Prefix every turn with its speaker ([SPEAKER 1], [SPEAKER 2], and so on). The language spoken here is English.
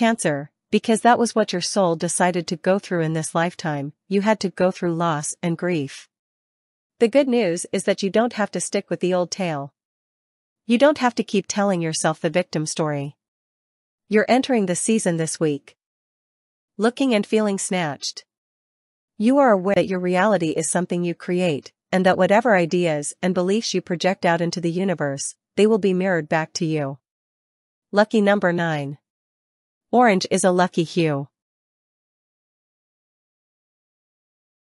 [SPEAKER 1] Cancer, because that was what your soul decided to go through in this lifetime, you had to go through loss and grief. The good news is that you don't have to stick with the old tale. You don't have to keep telling yourself the victim story. You're entering the season this week. Looking and feeling snatched. You are aware that your reality is something you create, and that whatever ideas and beliefs you project out into the universe, they will be mirrored back to you. Lucky number 9. Orange is a lucky hue.